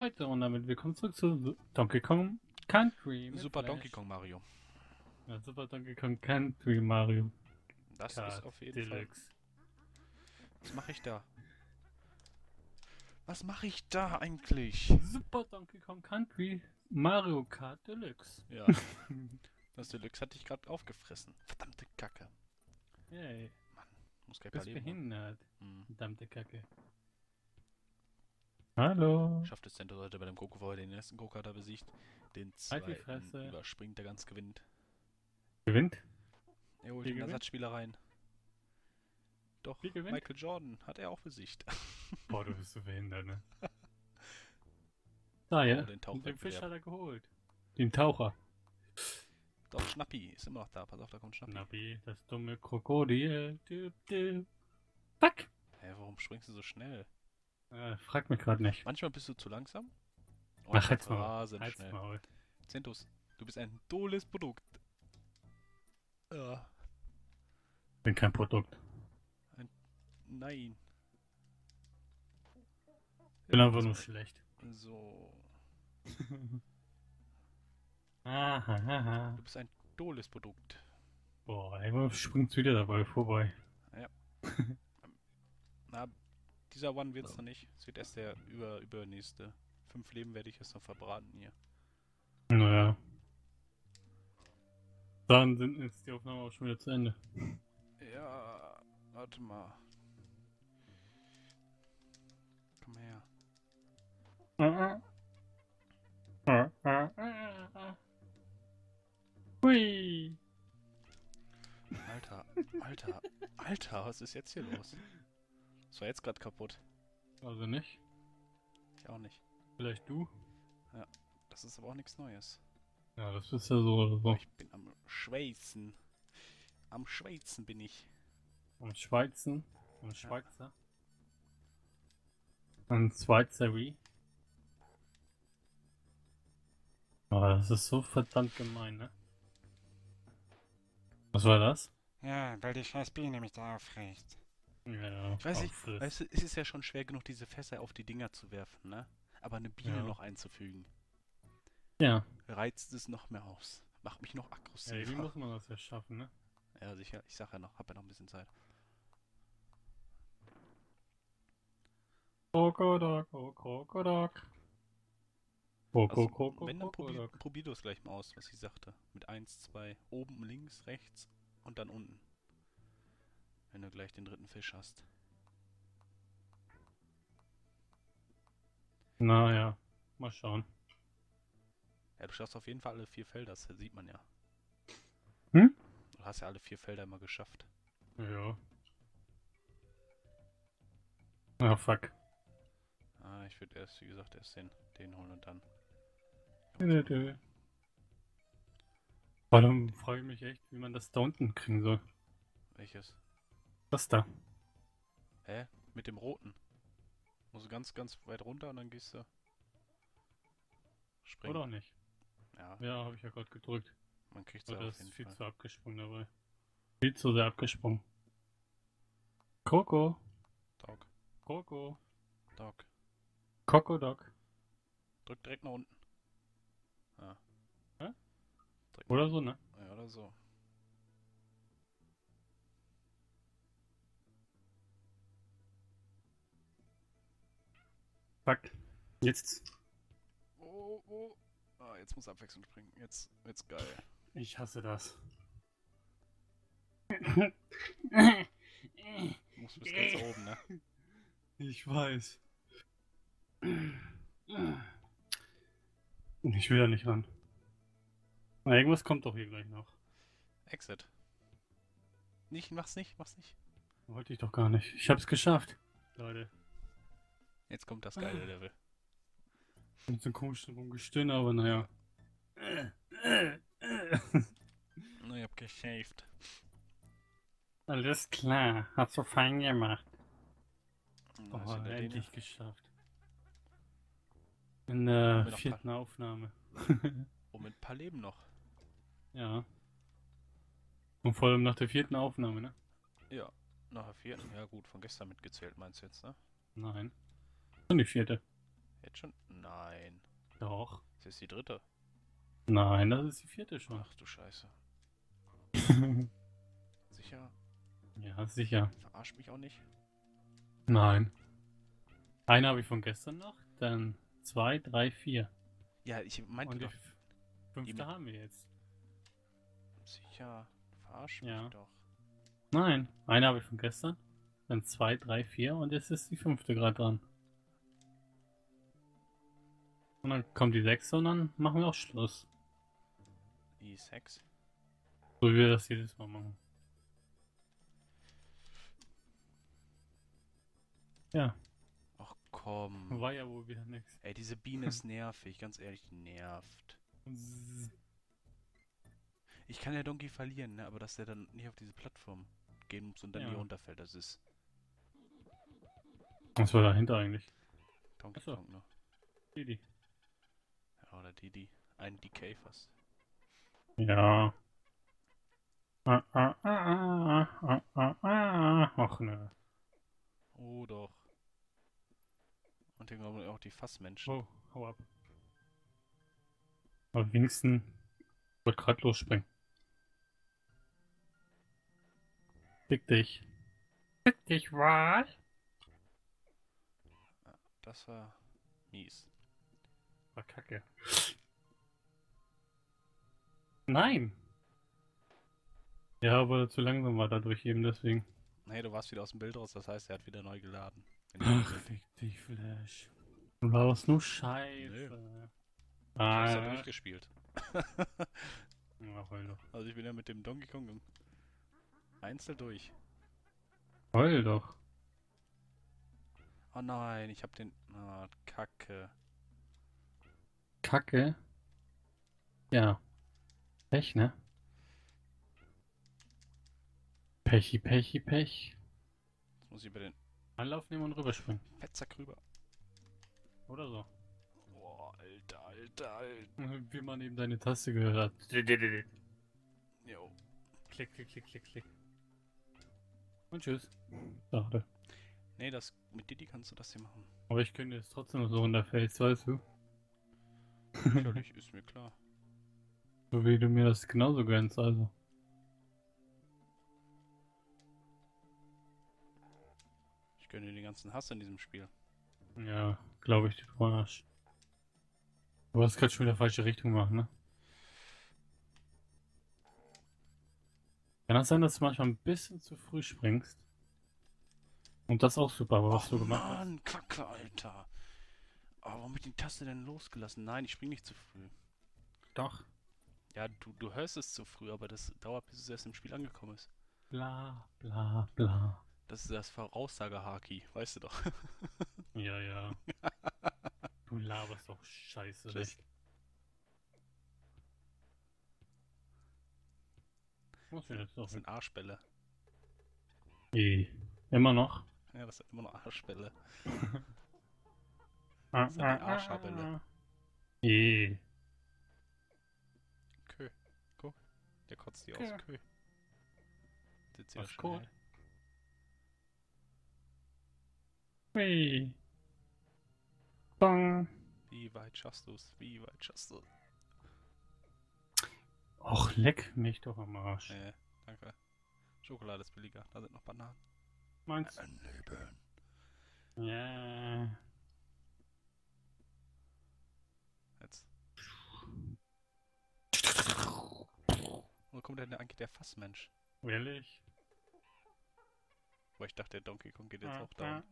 Heute und damit willkommen zurück zu Donkey Kong Country. Super Flash. Donkey Kong Mario. Ja, Super Donkey Kong Country Mario Das Kart ist auf jeden Fall. Deluxe. Was mache ich da? Was mache ich da eigentlich? Super Donkey Kong Country Mario Kart Deluxe. Ja, das Deluxe hatte ich gerade aufgefressen. Verdammte Kacke. Yay, Muss gleich bist leben. behindert. Hm. Verdammte Kacke. Hallo. Schafft es denn heute bei dem Goku, wo er den ersten Goku hat er besiegt, den Halt zweiten Fresse. überspringt, der ganz gewinnt. Gewinnt? Er holt den gewinnt? Ersatzspieler rein. Doch? Michael Jordan hat er auch besiegt. Boah, du bist so behindert, ne? Da, ja. Oh, den Taucher den Fisch hat er geholt. Den Taucher. Doch, Schnappi ist immer noch da. Pass auf, da kommt Schnappi. Nabi, das dumme Krokodil. Du, du. Fuck! Hä, warum springst du so schnell? Äh, frag mich gerade nicht. Manchmal bist du zu langsam. Ach, halt's Maul. rasend Halt's schnell. Maul. Zentus, du bist ein tolles Produkt. Ja, Bin kein Produkt. nein. Bin einfach nur schlecht. So, Aha, aha. du bist ein tolles Produkt. Boah, irgendwo springt's wieder dabei vorbei. Na, dieser One wird's noch nicht. Es wird erst der über, übernächste. Fünf Leben werde ich erst noch verbraten hier. Naja. Dann sind jetzt die Aufnahme auch schon wieder zu Ende. Ja, warte mal. Komm her. Ah, ah. Ah, ah, ah. Hui. Alter, Alter, Alter, was ist jetzt hier los? Das war jetzt gerade kaputt. Also nicht? Ich auch nicht. Vielleicht du? Das ist aber auch nichts Neues. Ja, das ist ja so oder so. Ich bin am Schweizen. Am Schweizen bin ich. Am Schweizen. Am Schweizer. Am Schweizer wie? Aber das ist so verdammt gemein, ne? Was war das? Ja, weil die scheiß Biene mich da aufregt. Ja, Ich weiß nicht, weißt du, es ist ja schon schwer genug, diese Fässer auf die Dinger zu werfen, ne? Aber eine Biene Ja. noch einzufügen, Ja, reizt es noch mehr aus. Macht mich noch ja, aggressiver. irgendwie muss man das ja schaffen, ne? Ja, sicher. Ich sag ja noch, hab ja noch ein bisschen Zeit. Krokodok, Krokodok. Also, wenn, dann probier, probier du es gleich mal aus, was ich sagte. Mit 1, 2, oben, links, rechts und dann unten. Wenn du gleich den dritten Fisch hast. Naja, mal schauen. Ja, du schaffst auf jeden Fall alle vier Felder, das sieht man ja. Hm? Du hast ja alle vier Felder immer geschafft. Ja. Ah, fuck. Ah, ich würde erst, wie gesagt, erst den, den holen und dann. Dö, dö. Vor allem frage ich mich echt, wie man das da unten kriegen soll. Welches? Das da. Hä? Mit dem roten. Musst du ganz, ganz weit runter und dann gehst du. Springen. Oder auch nicht. Ja, Ja, habe ich ja gerade gedrückt. man kriegt ja auf ist viel Fall. zu abgesprungen dabei. Viel zu sehr abgesprungen. Coco. Dog, Coco. Dog. Coco-Dog. Drück direkt nach unten. Ah. Hä? Drück Oder so, ne? Ja, oder so. Fuck. Jetzt. Oh, oh. Ah, jetzt muss Abwechslung springen. Jetzt wird's geil. Ich hasse das. Du musst bis ganz oben, ne? Ich weiß. Ich will da nicht ran. Na, irgendwas kommt doch hier gleich noch. Exit. Nicht, mach's nicht, mach's nicht. Wollte ich doch gar nicht. Ich hab's geschafft. Leute. Jetzt kommt das geile Ah. Level. Mit so einem komischen Rumgestöhne, aber naja. Na, ich hab geshaved. Alles klar. Hast du fein gemacht. Oh, den endlich geschafft. In der noch vierten Aufnahme. Oh, mit ein paar Leben noch. ja. Und vor allem nach der vierten Aufnahme, ne? Ja, nach der vierten. Ja gut, von gestern mitgezählt meinst du jetzt, ne? Nein. Und die vierte. Jetzt schon? Nein. Doch. Das ist die dritte. Nein, das ist die vierte schon. Ach du Scheiße. Sicher? ja, sicher. Verarsch mich auch nicht. Nein. Eine habe ich von gestern noch, dann zwei, drei, vier. Ja, ich meinte Und die doch. f- fünfte mit- haben wir jetzt. Sicher. Verarsch Ja. mich doch. Nein, eine habe ich von gestern, dann zwei, drei, vier und jetzt ist die fünfte gerade dran. Und dann kommt die sechste und dann machen wir auch Schluss. I6. So wie wir das jedes Mal machen. Ja, Ach komm. war ja wohl wieder nix. Ey, diese Biene ist nervig, ganz ehrlich, die nervt. Ich kann ja Donkey verlieren, ne? aber dass der dann nicht auf diese Plattform gehen muss und dann Ja. hier runterfällt, das ist Was war dahinter eigentlich? Donkey. Kong, ne? Didi. Oder Didi. Ein DK fast. Ja. Ah, ah, ah, ah, ah, ah, ah. Ach ne. Oh doch. Und hier kommen auch die Fassmenschen. Oh, hau ab. Aber wenigstens wird grad losspringen. Fick dich. Fick dich, was? Das war mies. War kacke. Nein! Ja, aber zu langsam war dadurch eben deswegen. Nee, du warst wieder aus dem Bild raus, das heißt, er hat wieder neu geladen. Ach, fick dich, Flash. Du warst nur Scheiße. hab's ja Ah, durchgespielt. ja, heul doch. Also ich bin ja mit dem Donkey Kong einzeln durch. Heul doch. Oh nein, ich hab den... Ah, Kacke. Kacke. Ja. Pech, ne? Pechi, Pechi, Pech. Jetzt muss ich über den Anlauf nehmen und rüberspringen. Fettsack rüber. Oder so. Boah, alter, alter, alter. Wie man eben deine Taste gehört hat. Jo. Klick, klick, klick, klick, klick. Und tschüss. Dachte. Nee, das mit Didi kannst du das hier machen. Aber ich könnte jetzt trotzdem noch so runterfällst, weißt du? Natürlich, ist mir klar. So wie du mir das genauso gönnst, also. Ich gönne dir den ganzen Hass in diesem Spiel. Ja, glaube ich, du Arsch. Du hast gerade schon wieder falsche Richtung gemacht, ne? Kann das sein, dass du manchmal ein bisschen zu früh springst? Und das auch super, aber was Och, du gemacht hast. Mann, Kacke, Alter. Aber warum wird die Taste denn losgelassen? Nein, ich spring nicht zu früh. Doch. Ja, du, du hörst es zu früh, aber das dauert, bis es erst im Spiel angekommen ist. Bla, bla, bla. Das ist das Voraussage-Haki, weißt du doch. Ja, ja. du laberst doch scheiße. Echt. Muss ich jetzt doch Das sind Arschbälle. Eh. Immer noch. Ja, das sind immer noch Arschbälle. Ah, sind die Arschabelle. Eh. Kö. Guck. Der kotzt die Kö. aus. Kö. Sitzt hier schnell. Kot? Hui. Bong. Wie weit schaffst du's? Wie weit schaffst du? Och, leck mich doch am Arsch. Äh, danke. Schokolade ist billiger. Da sind noch Bananen. Meinst Ein Leben. Ja. Jetzt. Wo kommt denn der, eigentlich der Fassmensch? Ehrlich? Wo ich dachte, der Donkey Kong geht jetzt Ah, auch down.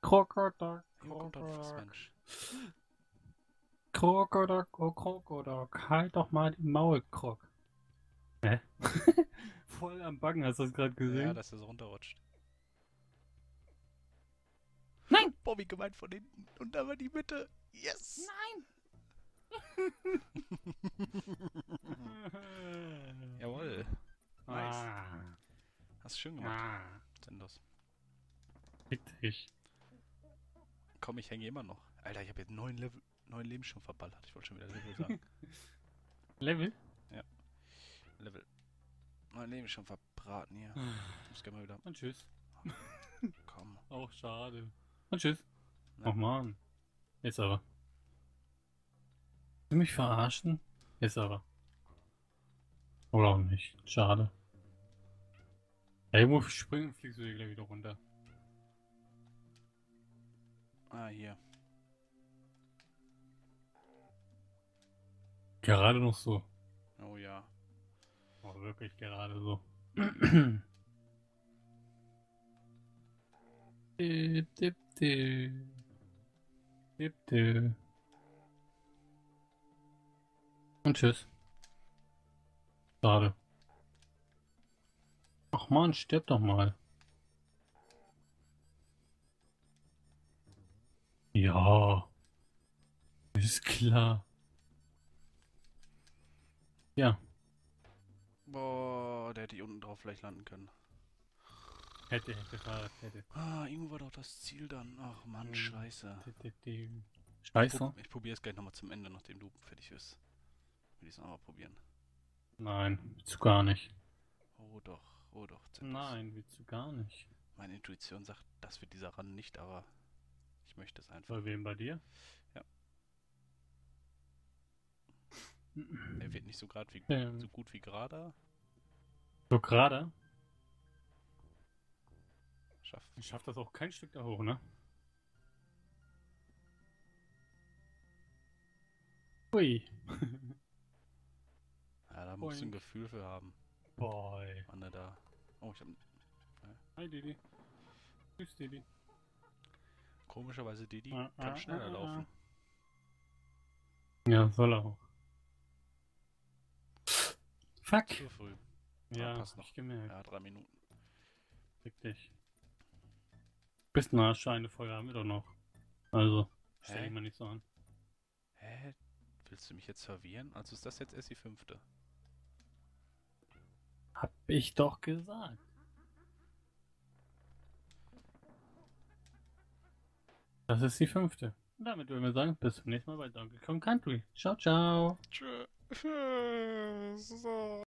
Krokodok, Hier kommt ein Krokodok. Fassmensch. Krokodok, oh Krokodok. Halt doch mal die Maul, Krok. Hä? Voll am Backen, hast du das gerade Ja, gesehen? dass er so runterrutscht. Nein! Bobby gemeint von hinten. Und da war die Mitte. Yes! Jawohl. Nice. Ah, Hast du schön gemacht. ah. Sinnlos. Fick dich. Komm, ich hänge immer noch. Alter, ich habe jetzt neun, Level, neun Leben schon verballert. Ich wollte schon wieder Level sagen. Level? Level. Neun Leben schon verbraten hier. Ich muss gerne mal wieder. Und tschüss. Auch schade. Und tschüss. Ach man. Jetzt aber. Du mich verarschen? Jetzt aber. Oder auch nicht. Schade. Ja, irgendwo springen fliegst du hier gleich wieder runter. Ah, hier. Gerade noch so. Oh ja. Aber wirklich gerade so. Dip, dip, dip. Dip, dip. Und tschüss. Schade. Ach man, stirb doch mal. Ja. Ist klar. Ja, Boah, der hätte ich unten drauf vielleicht landen können. hätte, hätte, Fahrrad, hätte. Ah, irgendwo war doch das Ziel dann. Ach Mann, Hm. scheiße. Scheiße? Ich probiere es gleich nochmal zum Ende, nachdem du fertig bist. Will ich es nochmal probieren. Nein, willst du gar nicht. Oh doch, oh doch. Zeppes. Nein, willst du gar nicht. Meine Intuition sagt, das wird dieser Run nicht, aber ich möchte es einfach. Bei wem bei dir? Ja. Er wird nicht so, grad wie, Ähm, so gut wie gerade. so gerade? Schafft. Ich schaff das auch kein Stück da hoch, ne? Ui. Ja, da musst du ein. Gefühl für haben, Boy. wann er da. Oh, ich habe Hi Didi. Tschüss Didi. komischerweise Didi Ah, ah, kann schneller ah, ah, laufen. Ja, soll er auch. Fuck. Zu früh. Ja, passt hab noch. ich gemerkt. Ja, drei Minuten. Fick dich. Bis eine Scheine Feuer haben wir doch noch. Also, stell dich mal nicht so an. Hä? Willst du mich jetzt verwirren? Also ist das jetzt erst die fünfte? Hab ich doch gesagt. Das ist die fünfte. Und damit würden wir sagen, bis zum nächsten Mal bei Donkey Kong Country. Ciao, ciao. Tschö.